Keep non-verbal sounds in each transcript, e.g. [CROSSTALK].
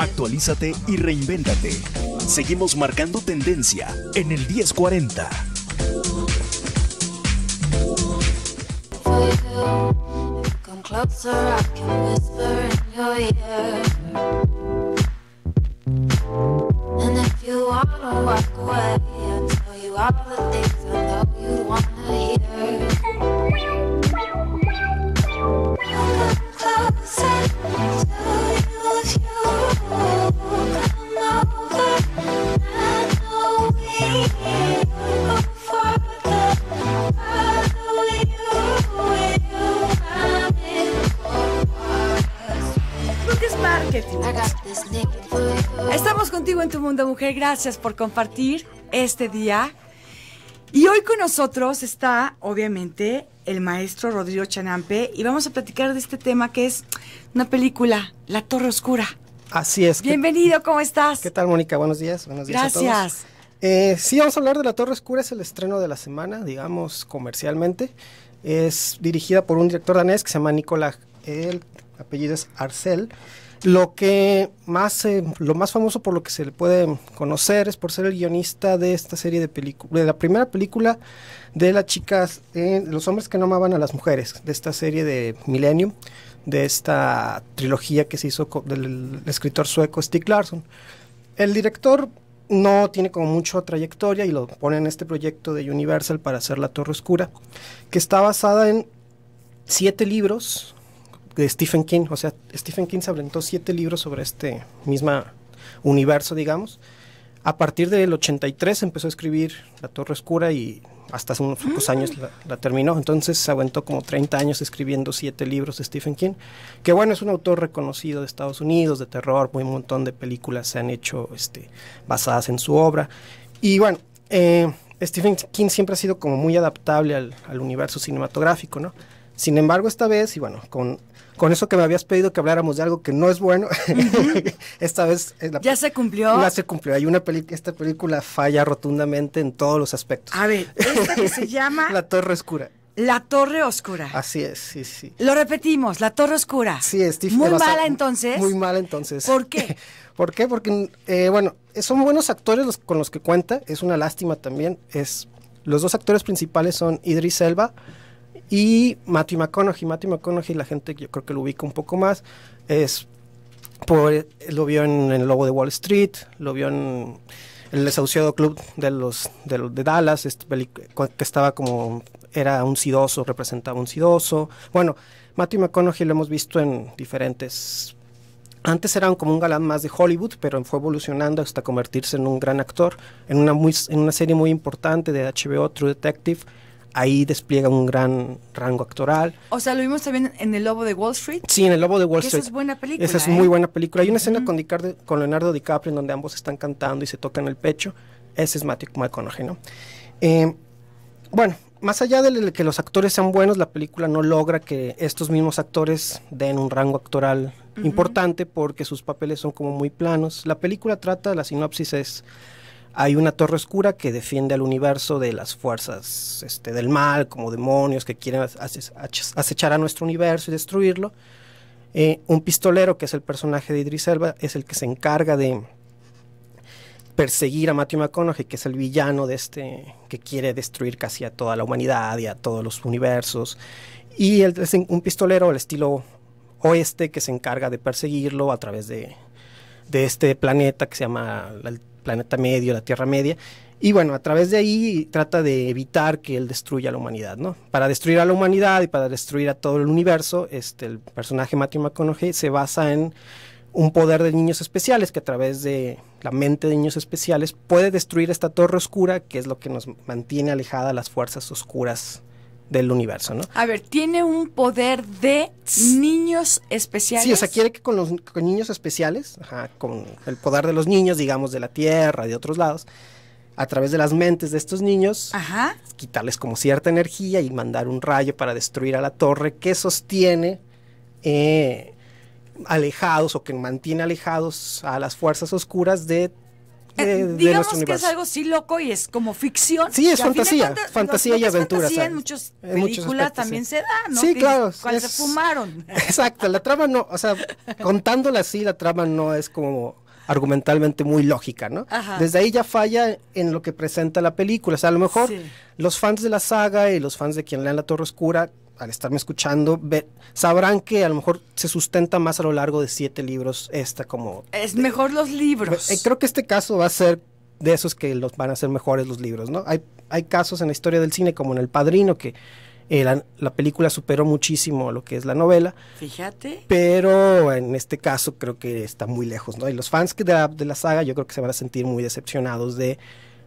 Actualízate y reinvéntate. Seguimos marcando tendencia en el 1040. And Marketing. Estamos contigo en tu mundo, mujer. Gracias por compartir este día. Y hoy con nosotros está, obviamente, el maestro Rodrigo Chanampe y vamos a platicar de este tema que es una película, La Torre Oscura. Así es. Bienvenido, ¿cómo estás? ¿Qué tal, Mónica? Buenos días. Buenos días Gracias. A todos. Eh, sí, vamos a hablar de La Torre Oscura, es el estreno de la semana, digamos, comercialmente. Es dirigida por un director danés que se llama Nicolás, el apellido es Arcel. Lo que más, eh, lo más famoso por lo que se le puede conocer es por ser el guionista de esta serie de películas, de la primera película de las chicas, eh, los hombres que no amaban a las mujeres, de esta serie de Millennium, de esta trilogía que se hizo del escritor sueco Stig Larsson. El director no tiene como mucha trayectoria y lo pone en este proyecto de Universal para hacer La Torre Oscura, que está basada en siete libros de Stephen King. O sea, Stephen King se aventó siete libros sobre este mismo universo, digamos. A partir del 83 empezó a escribir La Torre Oscura y hasta hace unos pocos ah. años la, terminó. Entonces se aventó como 30 años escribiendo siete libros de Stephen King. Que bueno, es un autor reconocido de Estados Unidos, de terror, muy un montón de películas se han hecho este, basadas en su obra. Y bueno, eh, Stephen King siempre ha sido como muy adaptable al, al universo cinematográfico, ¿no? Sin embargo, esta vez, y bueno, con con eso que me habías pedido que habláramos de algo que no es bueno, [LAUGHS] esta vez... ¿Ya se cumplió? Ya se cumplió. Hay una película, esta película falla rotundamente en todos los aspectos. A ver, esta que se [LAUGHS] llama... La Torre Oscura. La Torre Oscura. Así es, sí, sí. Lo repetimos, La Torre Oscura. Sí, Steve. Muy mala entonces. Muy mala entonces. ¿Por qué? [LAUGHS] ¿Por qué? Porque, eh, bueno, son buenos actores los, con los que cuenta. Es una lástima también. Es Los dos actores principales son Idris Elba y Matthew McConaughey, Matthew McConaughey, la gente yo creo que lo ubica un poco más, es por, lo vio en, El Lobo de Wall Street, lo vio en el desahuciado club de los de, de Dallas, que estaba como era un sidoso, representaba un sidoso. Bueno, Matthew McConaughey lo hemos visto en diferentes antes era como un galán más de Hollywood, pero fue evolucionando hasta convertirse en un gran actor en una muy en una serie muy importante de HBO True Detective ahí despliega un gran rango actoral. O sea, lo vimos también en El Lobo de Wall Street. Sí, en El Lobo de Wall Street. Esa es buena película. Esa es muy ¿eh? buena película. Hay una escena con, con, Leonardo DiCaprio en donde ambos están cantando y se tocan el pecho. Ese es Matthew McConaughey, ¿no? Eh, bueno, más allá de que los actores sean buenos, la película no logra que estos mismos actores den un rango actoral importante porque sus papeles son como muy planos. La película trata, la sinopsis es hay una torre oscura que defiende al universo de las fuerzas este, del mal, como demonios que quieren acechar a nuestro universo y destruirlo. Eh, un pistolero, que es el personaje de Idris Elba, es el que se encarga de perseguir a Matthew McConaughey, que es el villano de este, que quiere destruir casi a toda la humanidad y a todos los universos. Y es un pistolero al estilo oeste que se encarga de perseguirlo a través de, de este planeta que se llama planeta medio, la Tierra Media. Y bueno, a través de ahí trata de evitar que él destruya a la humanidad, ¿no? Para destruir a la humanidad y para destruir a todo el universo, este, el personaje Matthew McConaughey se basa en un poder de niños especiales que a través de la mente de niños especiales puede destruir esta torre oscura que es lo que nos mantiene alejada las fuerzas oscuras del universo, ¿no? A ver, tiene un poder de niños especiales. Sí, o sea, quiere que con los niños especiales, con el poder de los niños, digamos, de la Tierra, de otros lados, a través de las mentes de estos niños, quitarles como cierta energía y mandar un rayo para destruir a la torre que sostiene eh, alejados o que mantiene alejados a las fuerzas oscuras de de, eh, digamos que es algo sí loco y es como ficción. Sí, es fantasía, fantasía y aventura. Fantasía en muchas películas también se da, ¿no? Sí, claro. Cuando se fumaron. [LAUGHS] Exacto, la trama no, o sea, [LAUGHS] contándola así, la trama no es como argumentalmente muy lógica, ¿no? Desde ahí ya falla en lo que presenta la película. O sea, a lo mejor los fans de la saga y los fans de quien lean La Torre Oscura, al estarme escuchando, sabrán que a lo mejor se sustenta más a lo largo de siete libros esta como... Es mejor los libros. Eh, creo que este caso va a ser de esos que los van a ser mejores los libros, ¿no? Hay, hay casos en la historia del cine como en El Padrino que eh, la, película superó muchísimo lo que es la novela. Fíjate. Pero en este caso creo que está muy lejos, ¿no? Y los fans de la, de la saga yo creo que se van a sentir muy decepcionados de,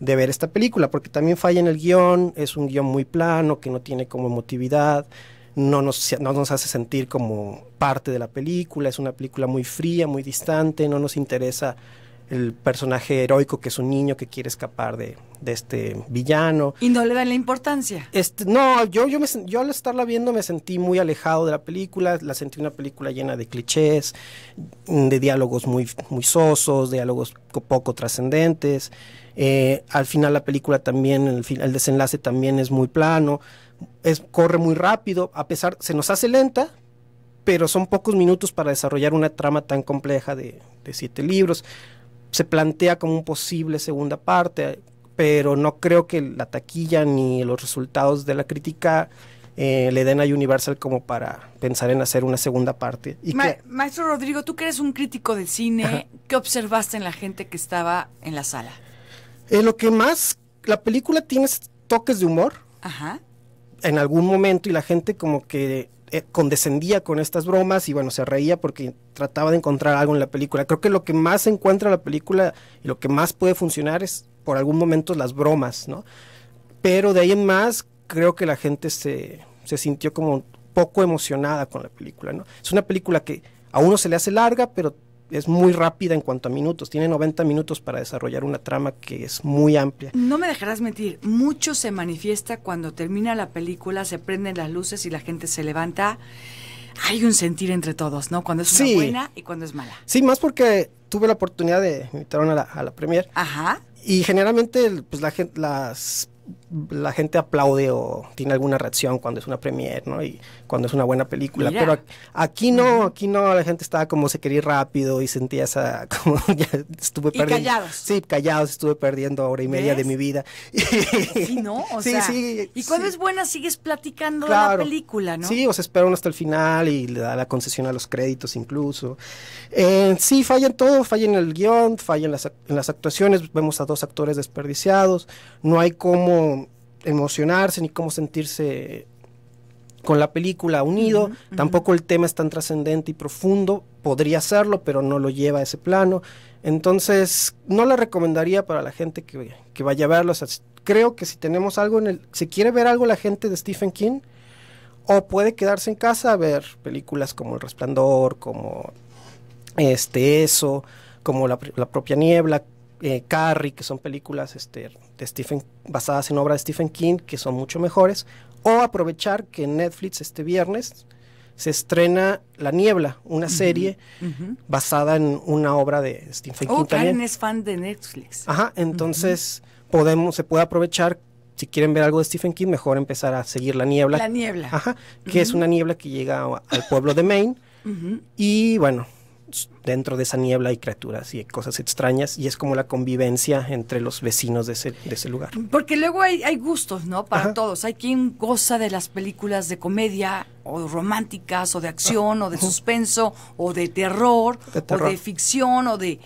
de ver esta película, porque también falla en el guion, es un guion muy plano, que no tiene como emotividad, no nos, no nos hace sentir como parte de la película, es una película muy fría, muy distante, no nos interesa el personaje heroico que es un niño que quiere escapar de, este villano. ¿Y no le dan la importancia? Este, no, yo, yo, me, yo al estarla viendo me sentí muy alejado de la película, la sentí una película llena de clichés, de diálogos muy, muy sosos, diálogos poco trascendentes. Eh, al final la película también, el, el desenlace también es muy plano, es, corre muy rápido, a pesar, se nos hace lenta, pero son pocos minutos para desarrollar una trama tan compleja de, de siete libros se plantea como un posible segunda parte, pero no creo que la taquilla ni los resultados de la crítica eh, le den a Universal como para pensar en hacer una segunda parte. Y Maestro Rodrigo, tú que eres un crítico del cine, ¿qué observaste en la gente que estaba en la sala? Eh, lo que más, la película tiene toques de humor. Ajá. En algún momento y la gente como que eh, condescendía con estas bromas y bueno, se reía porque trataba de encontrar algo en la película. Creo que lo que más se encuentra en la película y lo que más puede funcionar es por algún momento las bromas, ¿no? Pero de ahí en más creo que la gente se, se sintió como poco emocionada con la película, ¿no? Es una película que a uno se le hace larga, pero es muy rápida en cuanto a minutos. Tiene 90 minutos para desarrollar una trama que es muy amplia. No me dejarás mentir, mucho se manifiesta cuando termina la película, se prenden las luces y la gente se levanta. Hay un sentir entre todos, ¿no? Cuando es una buena y cuando es mala. Sí, más porque tuve la oportunidad de invitar a la, a la premier. Ajá. Y generalmente, pues la gente, las la gente aplaude o tiene alguna reacción cuando es una premiere, ¿no? Y cuando es una buena película. Pero aquí no, aquí no, la gente estaba como se quería ir rápido y sentía esa, [LAUGHS] como ya estuve perdiendo. callados. Sí, callados, estuve perdiendo hora y media de mi vida. Sí, ¿no? [LAUGHS] O sea, y cuando es buena sigues platicando de la película, ¿no? Sí, o se espera uno hasta el final y le da la concesión a los créditos incluso. Eh, sí, falla en todo, falla en el guion, falla en las, en las actuaciones, vemos a dos actores desperdiciados, no hay cómo emocionarse ni cómo sentirse con la película unido. Tampoco el tema es tan trascendente y profundo. Podría serlo, pero no lo lleva a ese plano. Entonces, no la recomendaría para la gente que, que vaya a verlo. creo que si tenemos algo en el. Si quiere ver algo la gente de Stephen King, o puede quedarse en casa a ver películas como El Resplandor, como este Eso, como La, la propia Niebla, eh, Carrie, que son películas este, de Stephen, basadas en obras de Stephen King, que son mucho mejores, o aprovechar que en Netflix este viernes se estrena La Niebla, una serie basada en una obra de Stephen oh, King. Karen es fan de Netflix. Ajá, entonces podemos, se puede aprovechar, si quieren ver algo de Stephen King, mejor empezar a seguir La Niebla. La Niebla. Ajá, que es una niebla que llega al pueblo de Maine. Y bueno, dentro de esa niebla hay criaturas y cosas extrañas y es como la convivencia entre los vecinos de ese, de ese lugar. Porque luego hay, hay gustos, ¿no? Para todos. Hay quien goza de las películas de comedia o románticas o de acción o de suspenso o de terror, o de ficción o de...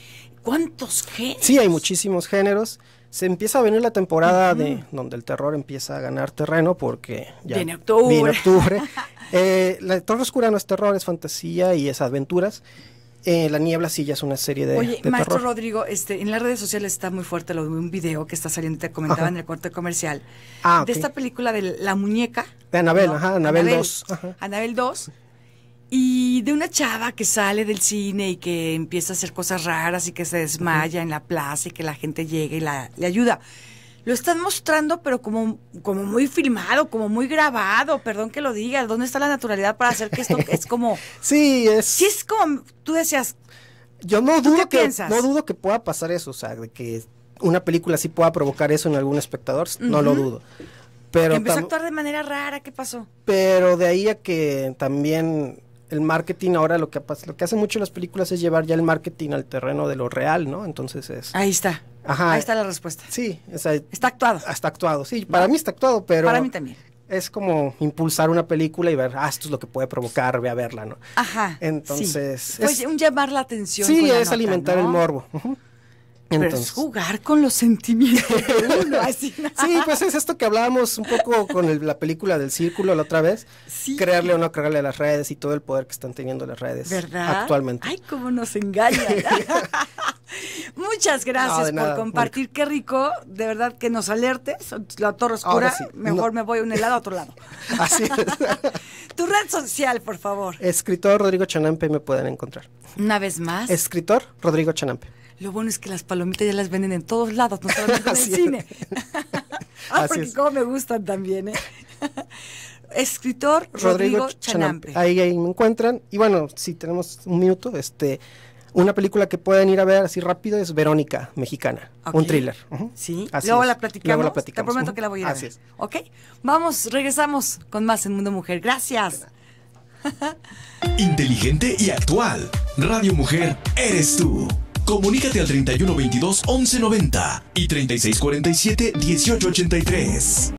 ¿Cuántos géneros? Sí, hay muchísimos géneros se empieza a venir la temporada de donde el terror empieza a ganar terreno porque ya viene octubre. Viene octubre. [LAUGHS] eh, la Torre Oscura no es terror, es fantasía y es aventuras. Eh, la niebla sí ya es una serie de. Oye, maestro Rodrigo, este, en las redes sociales está muy fuerte lo de un video que está saliendo, te comentaba en el corte comercial. Ah, De esta película de La Muñeca. De Anabel, ajá, Anabel, 2. Anabel 2. Y de una chava que sale del cine y que empieza a hacer cosas raras y que se desmaya en la plaza y que la gente llega y la, le ayuda lo están mostrando, pero como, como muy filmado, como muy grabado, perdón que lo diga, ¿dónde está la naturalidad para hacer que esto [LAUGHS] es como... sí, es... Sí, es como, tú decías, Yo no ¿Tú dudo qué que piensas? no dudo que pueda pasar eso, o sea, de que una película sí pueda provocar eso en algún espectador, no lo dudo. Pero que empezó a actuar de manera rara, ¿qué pasó? pero de ahí a que también el marketing ahora lo que lo que hacen mucho las películas es llevar ya el marketing al terreno de lo real, ¿no? Entonces es Ahí está. Ajá. Ahí está la respuesta. Sí, Está actuado. está actuado. Sí, para mí está actuado, pero Para mí también. es como impulsar una película y ver, ah, esto es lo que puede provocar, ve a verla, ¿no? Ajá. Entonces, sí. Pues es- un llamar la atención. Sí, con la es nota, alimentar ¿no? el morbo. Pero es Entonces, jugar con los sentimientos de uno. [LAUGHS] Así, ¿no? Sí, pues es esto que hablábamos un poco con el- la película del círculo la otra vez. Sí. Creerle o no creerle a las redes y todo el poder que están teniendo las redes ¿Verdad? actualmente. Ay, cómo nos engañan. [LAUGHS] Muchas gracias No, por compartir. Qué rico, de verdad que nos alertes. La torre oscura. Sí, Mejor no. me voy a un helado a otro lado. [LAUGHS] Así es. [LAUGHS] tu red social, por favor. Escritor Rodrigo Chanampe me pueden encontrar. Una vez más. Escritor Rodrigo Chanampe. Lo bueno es que las palomitas ya las venden en todos lados, no solamente en el cine. [LAUGHS] ah, Así porque es. como me gustan también, ¿eh? Escritor Rodrigo, Chanampe. Ahí, ahí me encuentran. Y bueno, si tenemos un minuto, este, una película que pueden ir a ver así rápido es Verónica, mexicana. Un thriller. Sí, Así luego es. la platicamos. Luego la Te prometo que la voy a ir a ver. es. ¿Ok? Vamos, regresamos con más en Mundo Mujer. Gracias. [LAUGHS] Inteligente y actual. Radio Mujer, eres tú. Comunícate al 3122 1190 y 3647 1883.